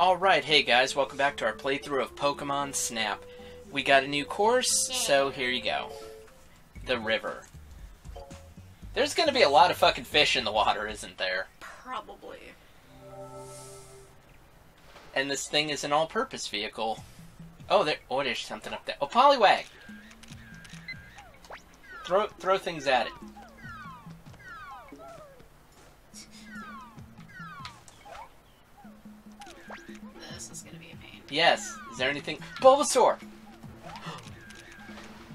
Alright, hey guys, welcome back to our playthrough of Pokemon Snap. We got a new course, Yay. so here you go. The river. There's gonna be a lot of fucking fish in the water, isn't there? Probably. And this thing is an all-purpose vehicle. Oh, there. Oh, there's something up there. Oh, Poliwag! Throw, throw things at it. This is gonna be a pain. Yes. Is there anything? Bulbasaur!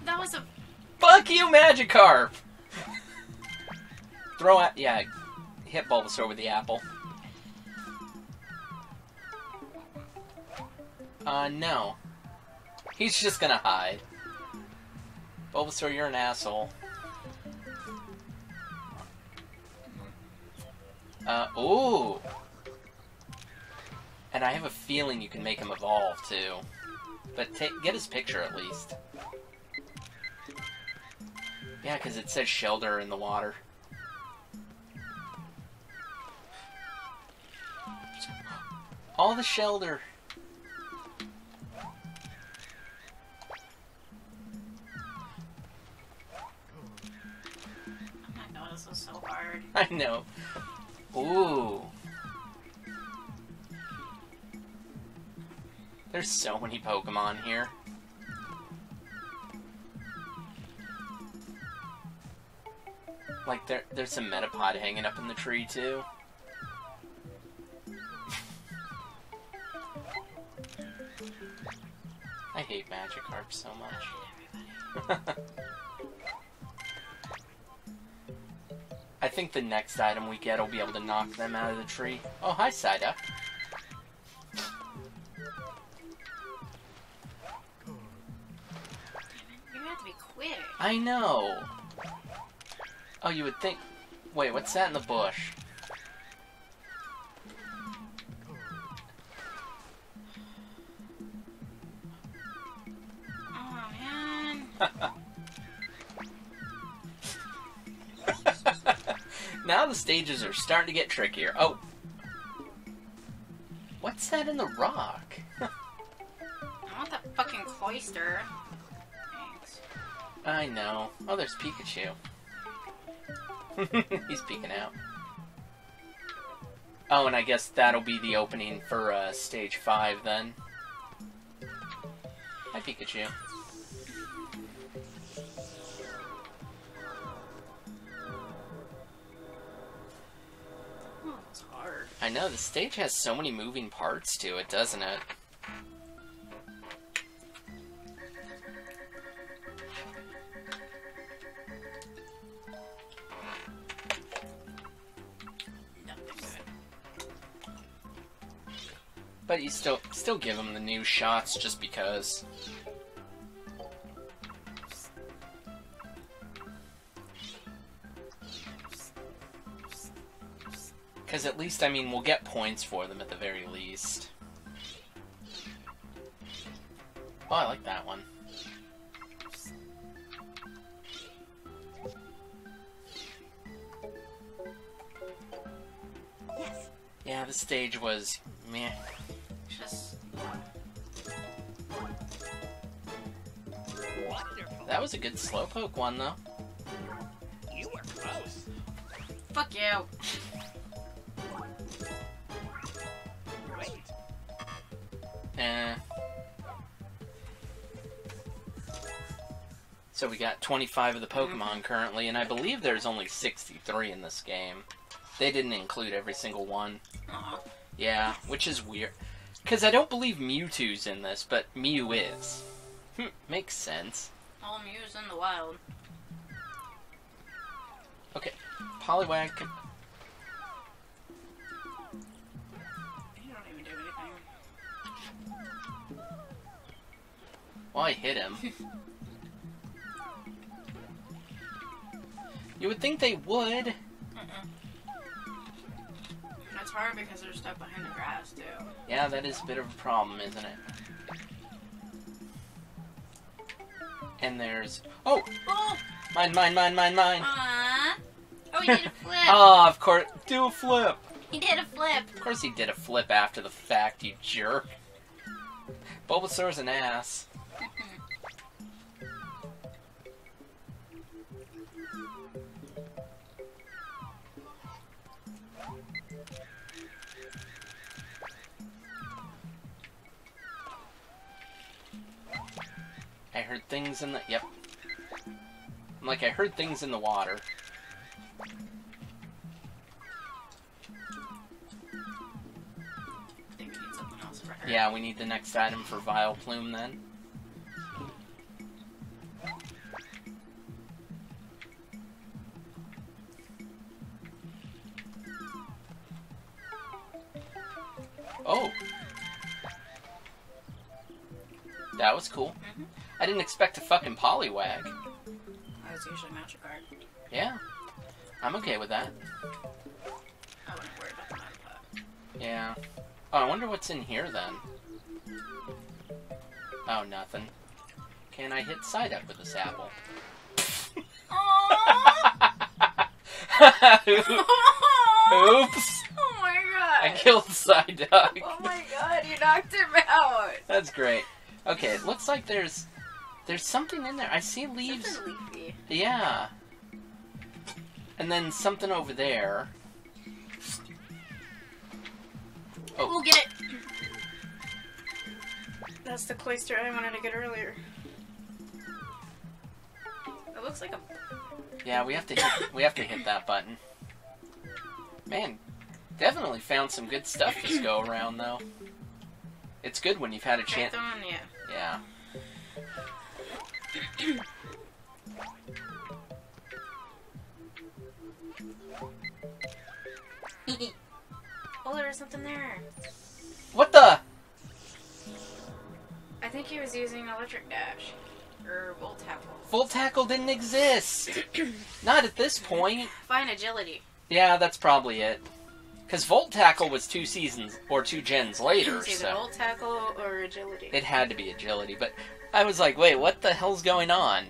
That was a. Fuck you, Magikarp! Throw at. Yeah, hit Bulbasaur with the apple. Uh, no. He's just gonna hide. Bulbasaur, you're an asshole. Uh, ooh! And I have a feeling you can make him evolve, too. But get his picture, at least. Yeah, because it says shelter in the water. All the shelter. Oh I know this is so hard. I know. Ooh. There's so many Pokemon here. Like there, there's some Metapod hanging up in the tree too. I hate Magikarp so much. I think the next item we get will be able to knock them out of the tree. Oh, hi, Psyduck. Have to be quick. I know. Oh, you would think. Wait, what's that in the bush? Oh man. now the stages are starting to get trickier. Oh. What's that in the rock? I want that fucking Cloyster. Thanks. I know. Oh, there's Pikachu. He's peeking out. Oh, and I guess that'll be the opening for uh, stage 5 then. Hi, Pikachu. Oh, it's hard. I know, the stage has so many moving parts to it, doesn't it? You still still give them the new shots just because. Because at least, I mean, we'll get points for them at the very least. Oh, I like that one. Yes. Yeah, the stage was meh. That was a good slowpoke one, though. You were close. Fuck you. Great. Eh. So we got 25 of the Pokemon currently, and I believe there's only 63 in this game. They didn't include every single one. Aw. Yeah, which is weird. Because I don't believe Mewtwo's in this, but Mew is. Hmm, makes sense. All Mews in the wild. Okay, Poliwag can... You don't even do anything. Well, I hit him. you would think they would. Mm-mm. It's hard because they're stuck behind the grass too. Yeah, that is a bit of a problem, isn't it? And there's... Oh! Oh! Mine, mine, mine, mine, mine! Aww. Oh, we did a flip. Oh, of course. Do a flip. He did a flip. Of course he did a flip after the fact, you jerk. Bulbasaur's an ass. I heard things in the. Yep. I'm like, I heard things in the water. We need something else for her. Yeah, we need the next item for Vileplume then. Oh. That was cool. Mhm. I didn't expect a fucking Poliwag. That was usually Magikarp. Yeah. I'm okay with that. I wouldn't worry about. Yeah. Oh, I wonder what's in here then. Oh, nothing. Can I hit Psyduck with this apple? Oops! Oh my god! I killed Psyduck. Oh my god, you knocked him out! That's great. Okay, it looks like there's there's something in there. I see leaves. Yeah. And then something over there. Oh. We'll get it. That's the Cloyster I wanted to get earlier. It looks like a. Yeah, we have to hit, we have to hit that button. Man, definitely found some good stuff this go around though. It's good when you've had a chance. Yeah. Yeah. Oh, there was something there. What the? I think he was using electric dash or volt tackle. Volt tackle didn't exist. Not at this point. Fine agility. Yeah, that's probably it. Because Volt Tackle was two seasons or two gens later, It's either so volt tackle or agility. it had to be agility. But I was like, wait, what the hell's going on?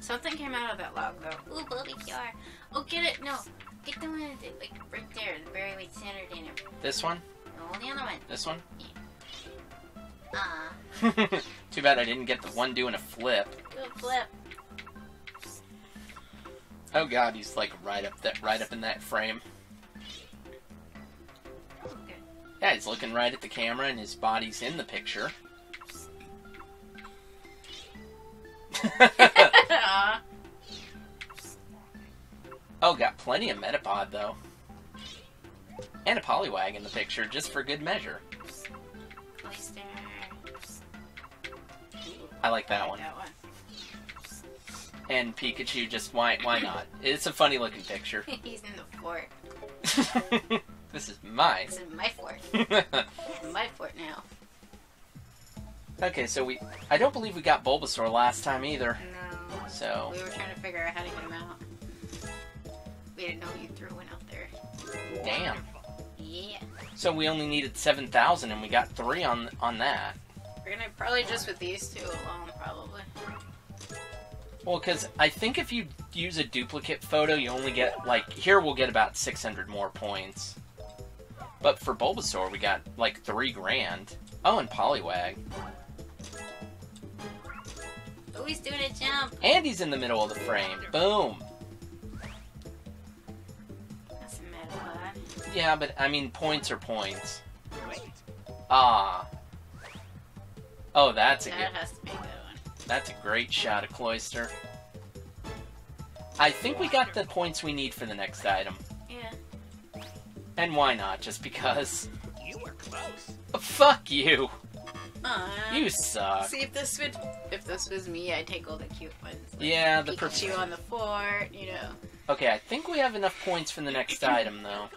Something came out of that log though. Ooh, Bulby PR. Oh, get it? No. Get the one that, like right there, the very way centered in it. This one? No, the other one. This one? Ah, Too bad I didn't get the one doing a flip. good flip. Oh god, he's like right up that right up in that frame. Yeah, he's looking right at the camera and his body's in the picture. oh, got plenty of Metapod though. And a Poliwag in the picture, just for good measure. I like that I one. That one. And Pikachu, just why why not? It's a funny looking picture. He's in the fort. this is my. This is my fort. my fort now. Okay, so we I don't believe we got Bulbasaur last time either. No. So We were trying to figure out how to get him out. We didn't know you threw one out there. damn. Yeah. So we only needed seven thousand and we got three on on that. We're gonna probably just with these two alone, probably. Well, because I think if you use a duplicate photo, you only get like here we'll get about six hundred more points. But for Bulbasaur, we got like three grand. Oh, and Poliwag. Oh, he's doing a jump. And he's in the middle of the frame. Boom. That's a Metapod. Yeah, but I mean, points are points. Wait. Ah. Oh, that's a That good. has to be a good one. That's a great shot of Cloyster. I think we got the points we need for the next item. Yeah. And why not? Just because. You were close. Fuck you. Aw. You suck. See if this would, if this was me, I'd take all the cute ones. Like Yeah, the Pikachu per- on the fort, you know. Okay, I think we have enough points for the next item, though.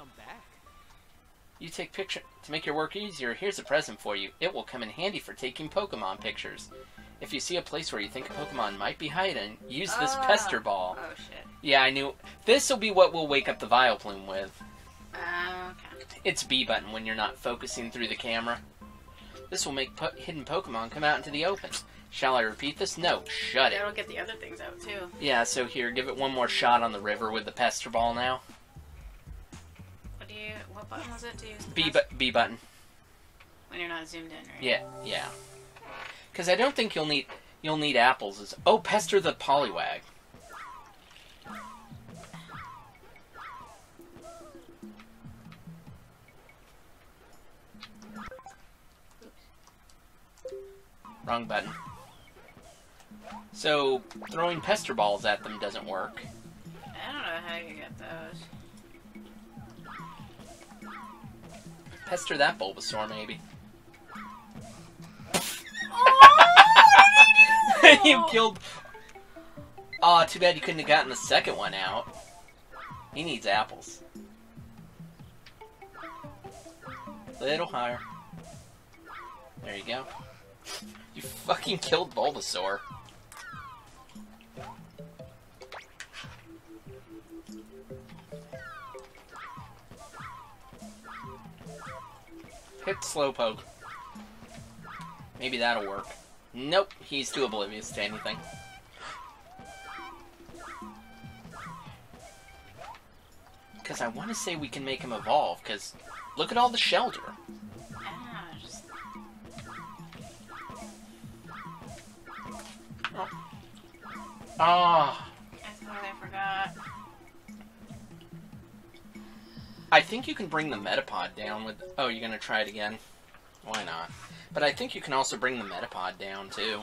You take picture to make your work easier. Here's a present for you. It will come in handy for taking Pokemon pictures. If you see a place where you think a Pokemon might be hiding, use this Ah. pester ball. Oh shit. Yeah, I knew. This will be what we'll wake up the Vileplume with. Uh, okay. It's B button when you're not focusing through the camera. This will make po- hidden Pokemon come out into the open. Shall I repeat this? No, shut it. That'll get the other things out too. Yeah, so here, give it one more shot on the river with the pester ball now. What do you? What button was it to use? the B, bu- B button. When you're not zoomed in, right? Yeah, yeah. Because I don't think you'll need you'll need apples. As, oh, pester the Poliwag. Wrong button. So throwing pester balls at them doesn't work. I don't know how you get those. Pester that Bulbasaur, maybe. Oh, you killed. Aw, too bad you couldn't have gotten the second one out. He needs apples. Little higher. There you go. You fucking killed Bulbasaur. Hit Slowpoke. Maybe that'll work. Nope, he's too oblivious to anything. Because I want to say we can make him evolve, because look at all the shelter. Ah, I totally forgot. I think you can bring the Metapod down with. Oh, you're gonna try it again? Why not? But I think you can also bring the Metapod down too.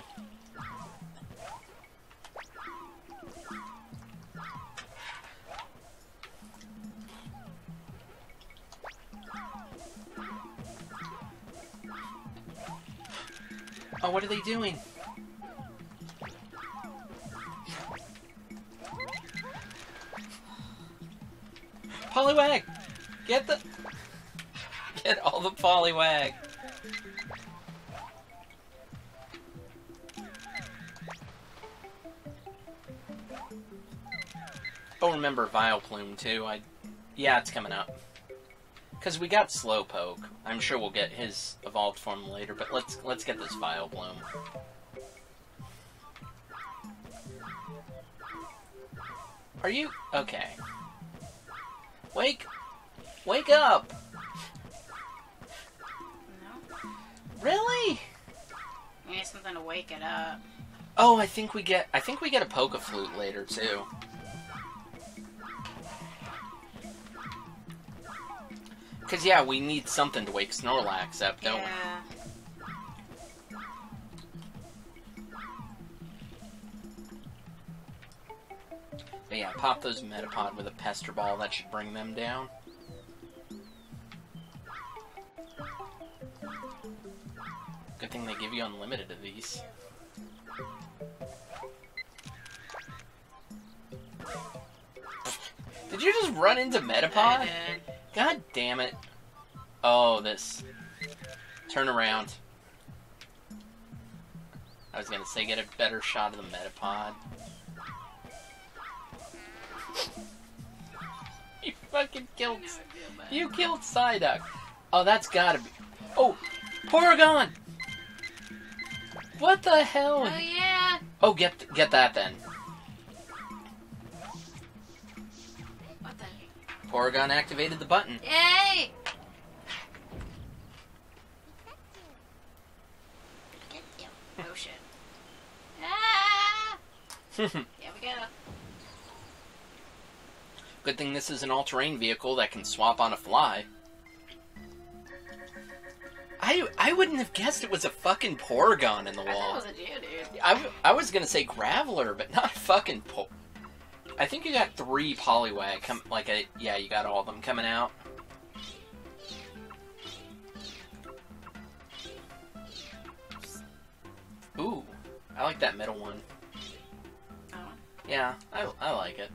Oh, what are they doing? Poliwag! Get the... Get all the Poliwag! Oh, remember Vileplume, too. I... Yeah, it's coming up. Because we got Slowpoke. I'm sure we'll get his evolved form later, but let's let's get this Vileplume. Are you... Okay. Wake... Wake up! No. Really? You need something to wake it up. Oh, I think we get I think we get a Poké Flute later too. Cause yeah, we need something to wake Snorlax up, don't yeah. we? But yeah, pop those Metapod with a Pester Ball. That should bring them down. Good thing they give you unlimited of these. Did you just run into Metapod? God damn it. Oh, this. Turn around. I was gonna say get a better shot of the Metapod. you fucking killed. I feel bad. You killed Psyduck. Oh, that's gotta be. Oh, Porygon! What the hell? Oh yeah. Oh, get get that then. What the? Porygon activated the button. Yay! Oh shit. Ah! Yeah, we go. Good thing this is an all-terrain vehicle that can swap on a fly. I I wouldn't have guessed it was a fucking Porygon in the I thought wall. it was a Geodude. I, w- I was gonna say Graveler, but not fucking po- I think you got three Poliwag. Come like a yeah, you got all of them coming out. Ooh, I like that middle one. Oh. Yeah, I I like it.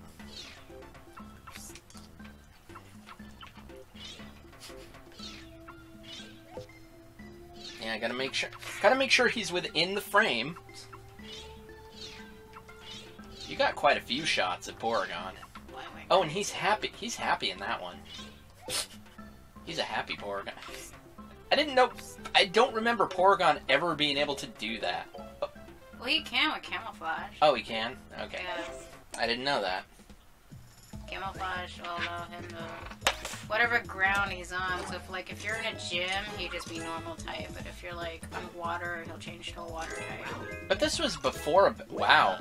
Yeah, gotta make sure. Gotta make sure he's within the frame. You got quite a few shots at Porygon. Oh, and he's happy. He's happy in that one. He's a happy Porygon. I didn't know. I don't remember Porygon ever being able to do that. Well, he can with camouflage. Oh, he can. Okay, Yeah. I didn't know that. Camouflage will allow him to whatever ground he's on. So if like if you're in a gym, he'd just be normal type. But if you're like on water, he'll change to a water type. But this was before. Wow.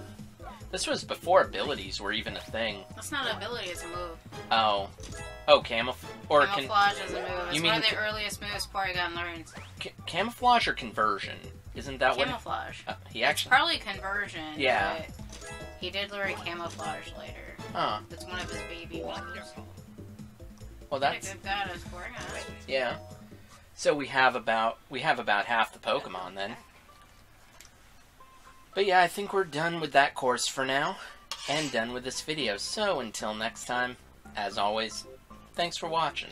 This was before abilities were even a thing. That's not an ability; it's a move. Oh. Oh, camouf or Camouflage is a move. It's you one of the earliest moves Porygon learns. ca- camouflage or conversion? Isn't that what? Camouflage. Uh, he It's actually. probably conversion. Yeah. He did learn camouflage later. Huh. It's one of his baby moves. Well, that's good guy to Porygon. yeah. So we have about we have about half the Pokemon then. But yeah, I think we're done with that course for now, and done with this video. So until next time, as always, thanks for watching.